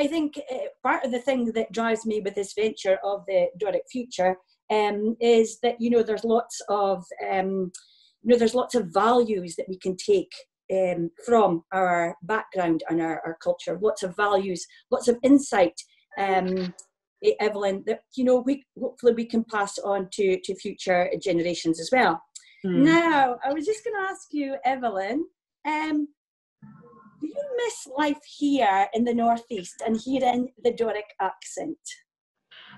I think uh, part of the thing that drives me with this venture of the Doric future um, is that you know there's lots of um, you know there's lots of values that we can take um, from our background and our, our culture. Lots of values, lots of insight. Um, Evelyn, that you know we hopefully we can pass on to to future generations as well. Mm. Now, I was just going to ask you, Evelyn, um, do you miss life here in the Northeast and hearing the Doric accent?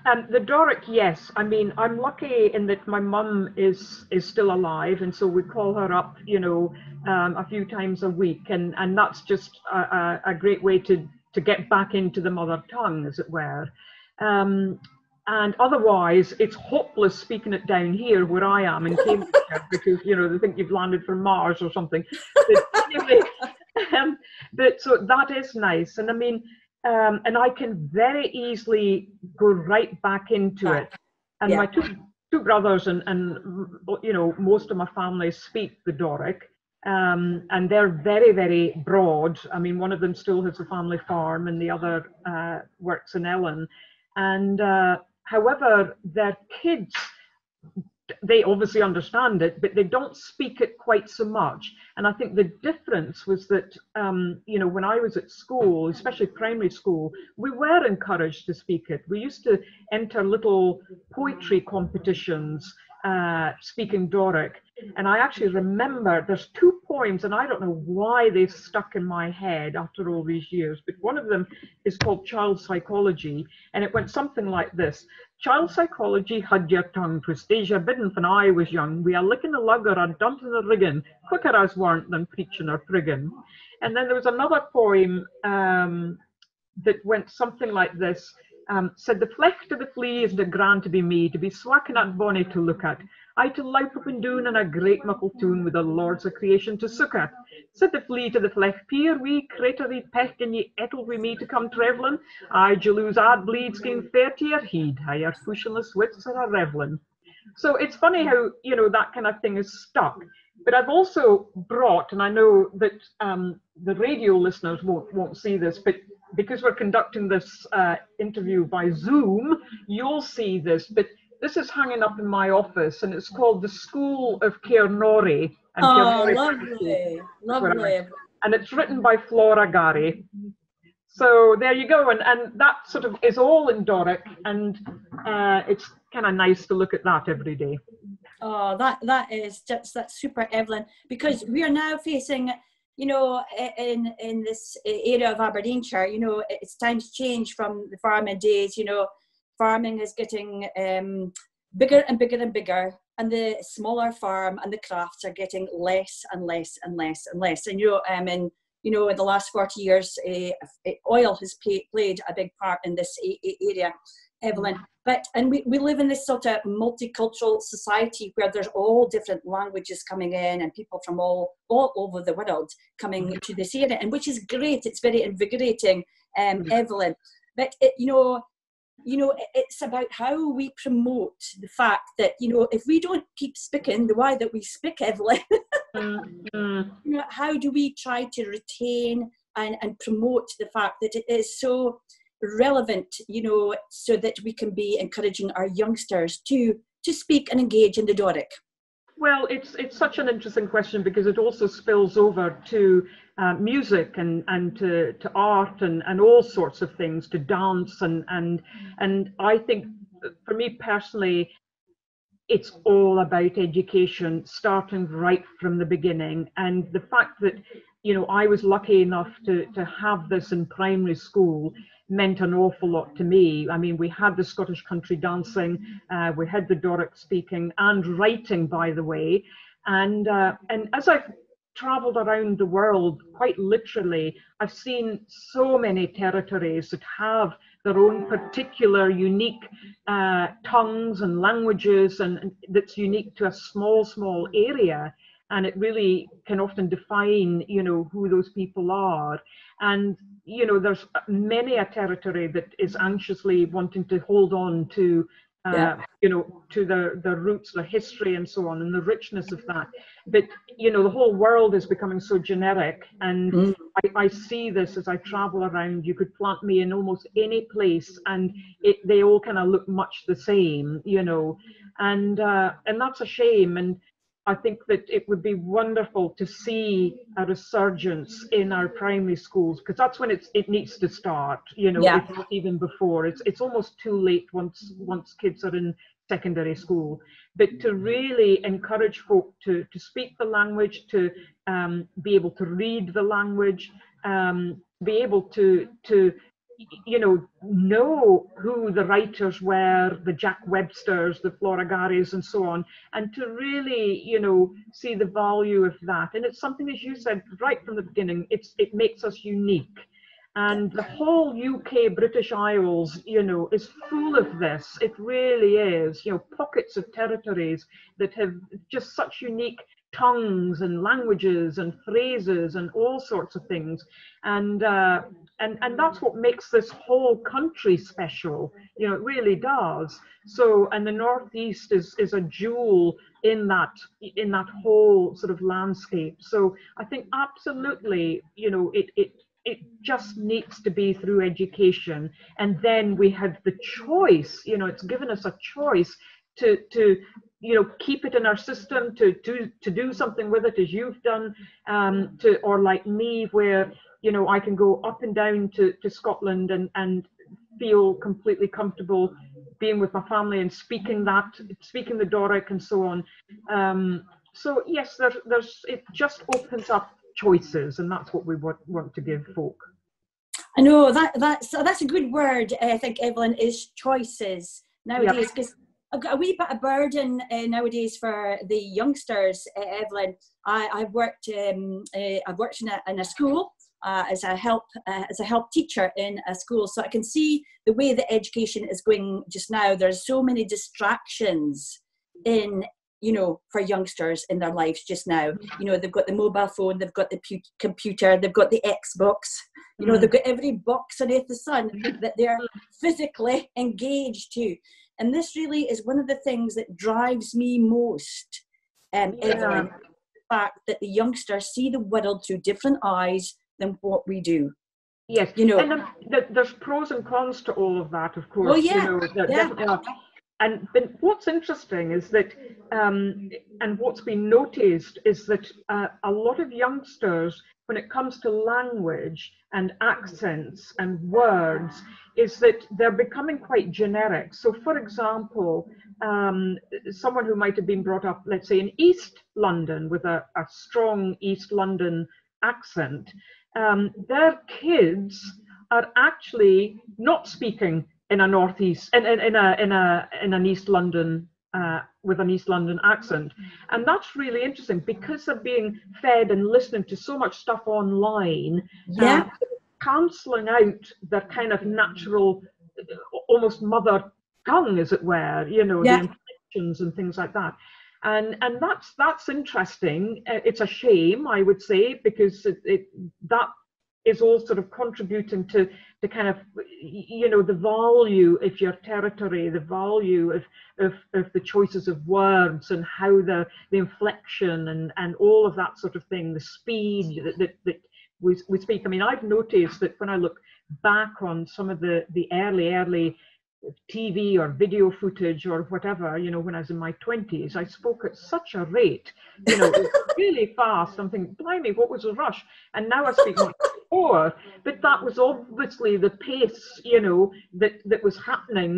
Um, the Doric, yes. I mean, I'm lucky in that my mum is is still alive, and so we call her up, you know, um, a few times a week, and and that's just a, a, a, great way to to get back into the mother tongue, as it were. Um, and otherwise, it's hopeless speaking it down here where I am in Cambridgeshire because you know they think you've landed from Mars or something. But anyway, but so that is nice, and I mean, um, and I can very easily go right back into it. And yeah. my two two brothers and and you know most of my family speak the Doric. Um, and they're very, very broad. I mean, one of them still has a family farm, and the other uh, works in Ellon. And uh, however, their kids they obviously understand it, but they don't speak it quite so much. And I think the difference was that, um, you know, when I was at school, especially primary school, we were encouraged to speak it. We used to enter little poetry competitions uh, speaking Doric. And I actually remember there's two poems, and I don't know why they've stuck in my head after all these years, but one of them is called Child Psychology, and it went something like this Child psychology had your tongue, Twistasia bidden when I was young. We are licking a lugger and dumping the rigging, quicker as weren't than preaching or friggin'. And then there was another poem um, that went something like this um, said the flea is the grand to be me, to be swacking at bonny to look at. I to loup up and doon and a great muckle tune with the lords of creation to suck at. Said the flea to the flecht, peer we cratery peck and ye ettle wi me to come travelling. I lose ad bleeds king fair to your heed, how your fushionless wits are a revelling. So it's funny how, you know, that kind of thing is stuck. But I've also brought, and I know that um, the radio listeners won't, won't see this, but because we're conducting this uh, interview by Zoom, you'll see this. But this is hanging up in my office, and it's called the School of Cairnorrie. And oh, lovely, lovely. And it's written by Flora Garry. So there you go, and, and that sort of is all in Doric, and uh, it's kind of nice to look at that every day. Oh, that that is just that's super, Evelyn, because we are now facing you know, in in this area of Aberdeenshire, you know, it's times change from the farming days. You know, farming is getting um, bigger and bigger and bigger, and the smaller farm and the crafts are getting less and less and less and less. And you know, um, in you know, in the last forty years, uh, oil has pay, played a big part in this area. Evelyn, but and we, we live in this sort of multicultural society where there's all different languages coming in and people from all all over the world coming mm-hmm. to this area and which is great it's very invigorating um, mm-hmm. evelyn but it, you know you know it's about how we promote the fact that you know if we don't keep speaking the way that we speak evelyn mm-hmm. you know, how do we try to retain and, and promote the fact that it is so relevant, you know, so that we can be encouraging our youngsters to to speak and engage in the Doric? Well, it's it's such an interesting question because it also spills over to uh, music and and to, to art and, and all sorts of things, to dance and and and I think for me personally, it's all about education, starting right from the beginning, and the fact that you know I was lucky enough to to have this in primary school meant an awful lot to me. I mean, we had the Scottish country dancing, uh, we had the Doric speaking and writing, by the way. And, uh, and as I've traveled around the world, quite literally, I've seen so many territories that have their own particular unique uh, tongues and languages and, and that's unique to a small, small area and it really can often define you know who those people are and you know there's many a territory that is anxiously wanting to hold on to uh, yeah. you know, to the, the roots, the history, and so on, and the richness of that. But, you know, the whole world is becoming so generic. And mm. I, I, see this as I travel around. You could plant me in almost any place, and it, they all kind of look much the same, you know. And, uh, and that's a shame. And I think that it would be wonderful to see a resurgence in our primary schools because that's when it's it needs to start. You know, yeah. not even before. It's it's almost too late once once kids are in secondary school. But to really encourage folk to to speak the language, to um, be able to read the language, um, be able to to you know, know who the writers were, the Jack Websters, the Flora Garrys, and so on, and to really, you know, see the value of that. And it's something, as you said right from the beginning, it's it makes us unique. And the whole UK, British Isles, you know, is full of this. It really is, you know, pockets of territories that have just such unique tongues and languages and phrases and all sorts of things. And uh, and and that's what makes this whole country special. You know it really does. So and the northeast is is a jewel in that in that whole sort of landscape. So i think absolutely you know it it it just needs to be through education. And then we have the choice you know it's given us a choice to to you know keep it in our system to to to do something with it as you've done um to or like me where you know, I can go up and down to, to Scotland and, and feel completely comfortable being with my family and speaking that, speaking the Doric and so on. Um, so yes, there's, there's, it just opens up choices, and that's what we want, want to give folk. I know that that's that's a good word. I think Evelyn is choices nowadays because yep. A wee bit of burden uh, nowadays for the youngsters. Uh, Evelyn, I, I've worked um, uh, I've worked in a, in a school uh, as a help uh, as a help teacher in a school. So i can see the way that education is going just now. There's so many distractions in you know for youngsters in their lives just now. You know they've got the mobile phone they've got the pu- computer they've got the xbox. You know mm. they've got every box underneath the sun that they're physically engaged to and this really is one of the things that drives me most um, yeah. The fact that the youngsters see the world through different eyes than what we do. Yes, you know, and there's pros and cons to all of that, of course. Oh yeah, you know, yeah. And what's interesting is that, um, and what's been noticed is that uh, a lot of youngsters, when it comes to language and accents and words, is that they're becoming quite generic. So, for example, um, someone who might have been brought up, let's say, in East London with a, a strong East London accent, um, their kids are actually not speaking in a northeast in, in, in a in a in an East London uh, with an East London accent, and that's really interesting because they're being fed and listening to so much stuff online. Yeah, cancelling out their kind of natural, almost mother tongue, as it were. You know, yeah. the inflections and things like that and and that's that's interesting. Uh, it's a shame, I would say, because it, it, that is all sort of contributing to to kind of you know the value of your territory, the value of of, of the choices of words and how the the inflection and and all of that sort of thing, the speed that that, that we, we speak. I mean, I've noticed that when I look back on some of the the early early TV or video footage or whatever, you know, when I was in my 20s, I spoke at such a rate, you know, really fast. I'm thinking, blimey, what was the rush? And now I speak much more. But that was obviously the pace, you know, that, that was happening,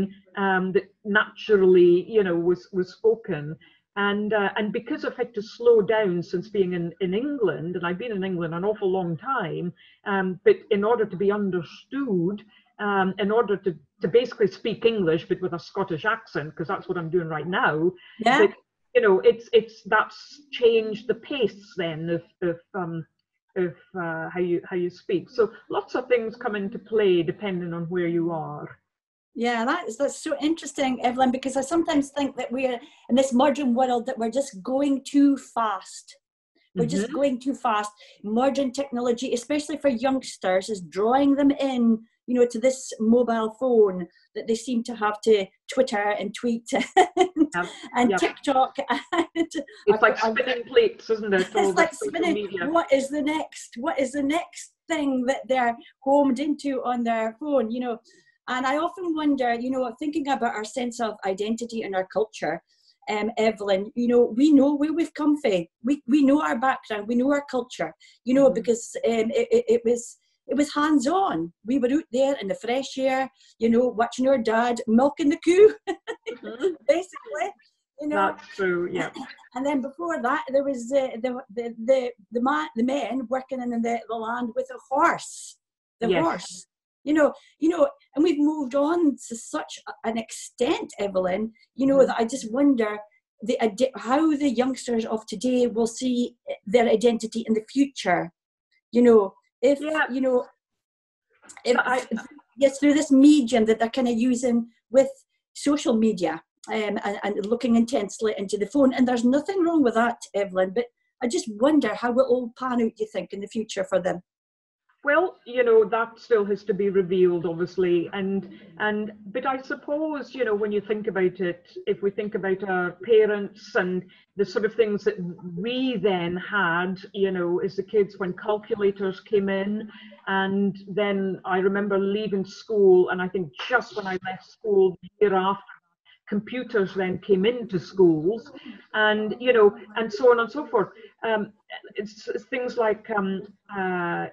um, that naturally, you know, was, was spoken. And, uh, and because I've had to slow down since being in, in England, and I've been in England an awful long time, um, but in order to be understood, um, in order to, to basically speak English but with a Scottish accent, because that's what I'm doing right now. Yeah. But, you know, it's it's that's changed the pace then of of um, of uh, how you how you speak. So lots of things come into play depending on where you are. Yeah, that's that's so interesting, Evelyn, because I sometimes think that we're in this modern world that we're just going too fast. We're mm-hmm. just going too fast. Modern technology, especially for youngsters, is drawing them in you know, to this mobile phone that they seem to have to Twitter and tweet and, and yep. TikTok. And it's like spinning plates, isn't it? It's like spinning. Media. What is the next? What is the next thing that they're homed into on their phone? You know, and I often wonder, you know, thinking about our sense of identity and our culture. Um, Evelyn, you know, we know where we've come from. We we know our background. We know our culture. You know, mm-hmm. because um, it, it, it was it was hands on. We were out there in the fresh air, you know, watching our dad milking the coo, mm-hmm. basically. You know. That's true. Yeah. And then before that, there was the the the the the, man, the men working in the, the land with a horse. The yes. horse. You know, you know, and we've moved on to such an extent, Evelyn. You know mm-hmm. that I just wonder the how the youngsters of today will see their identity in the future. You know, if yeah. you know if, I, yes through this medium that they're kind of using with social media um, and, and, looking intensely into the phone and there's nothing wrong with that evelyn but i just wonder how it will pan out you think in the future for them well, you know that still has to be revealed, obviously, and and but I suppose you know when you think about it, if we think about our parents and the sort of things that we then had, you know, as the kids when calculators came in, and then I remember leaving school, and I think just when I left school the year after computers then came into schools and you know and so on and so forth. Um, it's, it's, things like um, uh,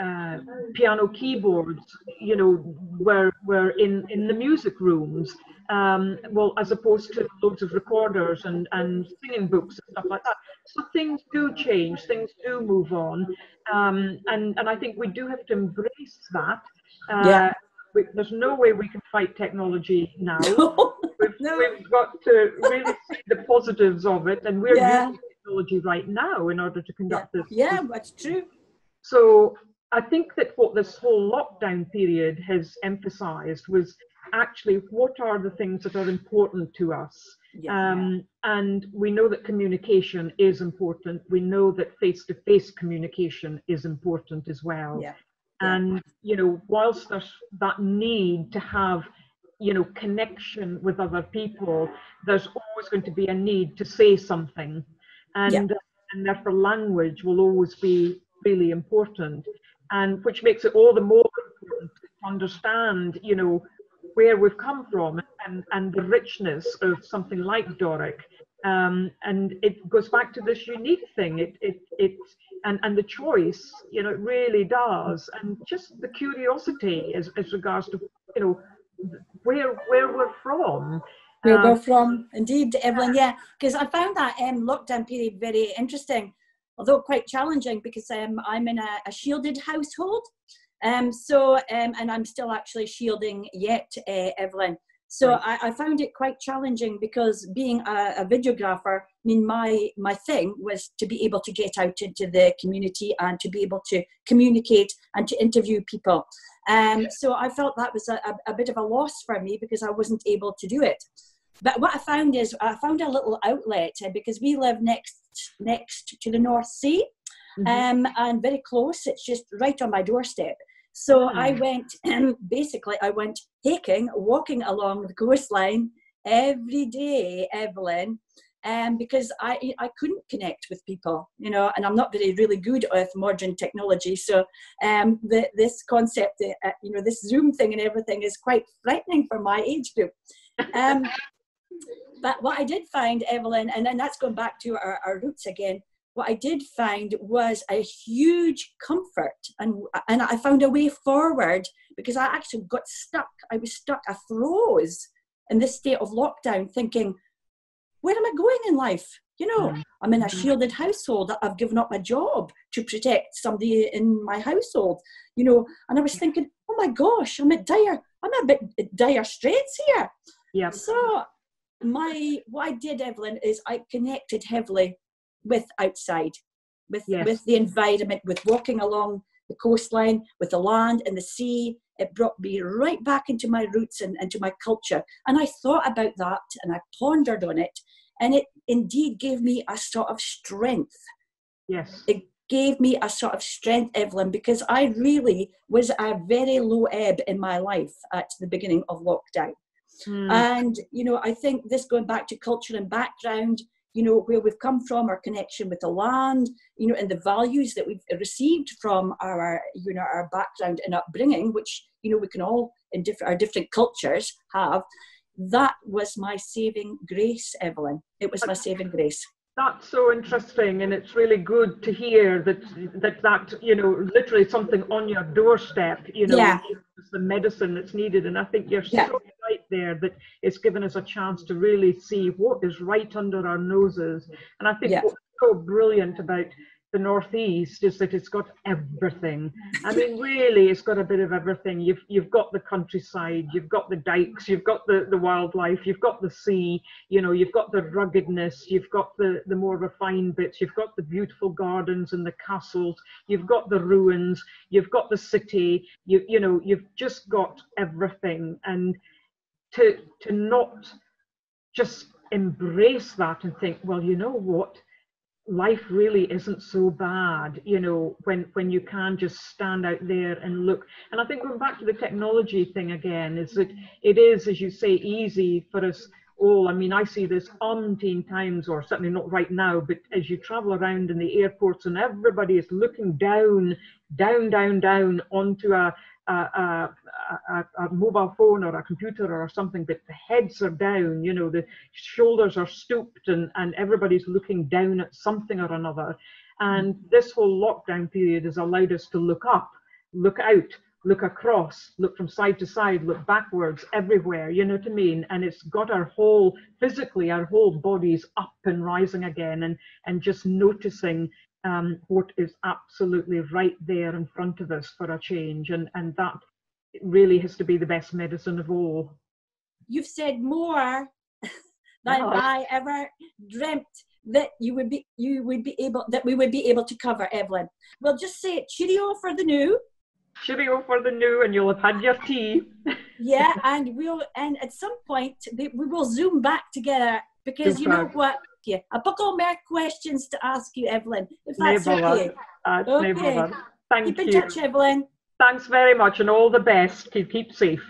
uh, piano keyboards you know were were in in the music rooms um, well as opposed to loads of recorders and and singing books and stuff like that. So things do change things do move on um, and and i think we do have to embrace that uh, yeah we, there's no way we can fight technology now. we've, no. we've, got to really see the positives of it, and we're yeah. using technology right now in order to conduct yeah. this. Yeah, that's true. So I think that what this whole lockdown period has emphasized was actually what are the things that are important to us. Yeah, um, yeah. And we know that communication is important. We know that face to face communication is important as well. Yeah and you know whilst there's that need to have you know connection with other people there's always going to be a need to say something. And yeah. and therefore language will always be really important. And which makes it all the more important to understand you know where we've come from and and the richness of something like doric. Um, and it goes back to this unique thing. It it it and and the choice you know it really does. And just the curiosity as, as regards to you know where where we're from. Where um, we're from indeed evelyn yeah. because i found that um, lockdown period very interesting although quite challenging because um, i'm in a, a shielded household. Um, so um, and i'm still actually shielding yet uh, evelyn so right. I, I, found it quite challenging because being a, a, videographer, I mean, my my thing was to be able to get out into the community and to be able to communicate and to interview people. Um, so I felt that was a, a, a bit of a loss for me because I wasn't able to do it. But what I found is I found a little outlet uh, because we live next next to the North Sea, mm-hmm. um, and very close. It's just right on my doorstep. So I hmm. went, basically, I went hiking, walking along the coastline every day, Evelyn, um, because I, I couldn't connect with people, you know, and I'm not very really good with modern technology. So um, the, this concept, uh, you know, this Zoom thing and everything is quite frightening for my age group. Um, but what I did find, Evelyn, and then that's going back to our, our roots again, what I did find was a huge comfort and, and I found a way forward because I actually got stuck. I was stuck, I froze in this state of lockdown thinking, where am I going in life? You know, mm-hmm. I'm in a mm-hmm. shielded household. I've given up my job to protect somebody in my household, you know, and I was thinking, oh my gosh, I'm at dire, I'm a bit dire straits here. Yeah. So my what I did, Evelyn, is I connected heavily with outside, with yes. with the environment, with walking along the coastline, with the land and the sea. It brought me right back into my roots and into my culture. And I thought about that and I pondered on it. And it indeed gave me a sort of strength. Yes. It gave me a sort of strength, Evelyn, because I really was at a very low ebb in my life at the beginning of lockdown. Mm. And, you know, I think this going back to culture and background, you know, where we've come from, our connection with the land, you know, and the values that we've received from our, you know, our background and upbringing, which, you know, we can all in different, our different cultures have, that was my saving grace, Evelyn. It was my saving grace. That's so interesting, and it's really good to hear that that that you know literally something on your doorstep. You know, yeah. the medicine that's needed, and I think you're yeah. so right there that it's given us a chance to really see what is right under our noses. And I think yeah. what's so brilliant about the northeast is that it's got everything. I mean, really, it's got a bit of everything. You've you've got the countryside, you've got the dikes, you've got the, the wildlife, you've got the sea. You know, you've got the ruggedness, you've got the the more refined bits, you've got the beautiful gardens and the castles, you've got the ruins, you've got the city. You you know, you've just got everything, and to to not just embrace that and think, well, you know what life really isn't so bad you know when when you can just stand out there and look. And i think going back to the technology thing again is that it is as you say easy for us all. I mean i see this umpteen times or certainly not right now but as you travel around in the airports and everybody is looking down down down down onto a a, a, a, mobile phone or a computer or something, but the heads are down, you know, the shoulders are stooped and, and everybody's looking down at something or another. And mm-hmm. this whole lockdown period has allowed us to look up, look out, look across, look from side to side, look backwards, everywhere, you know what I mean? And it's got our whole, physically, our whole bodies up and rising again and, and just noticing um, what is absolutely right there in front of us for a change. And, and that really has to be the best medicine of all. You've said more than oh. I ever dreamt that you would be you would be able that we would be able to cover, Evelyn. We'll just say cheerio for the new. Cheerio for the new, and you'll have had your tea. yeah, and we'll and at some point we will zoom back together because you know what you. I've got more questions to ask you, Evelyn, if that's never okay. Uh, okay. Thank Keep you. in touch, Evelyn. Thanks very much and all the best. Keep, keep safe.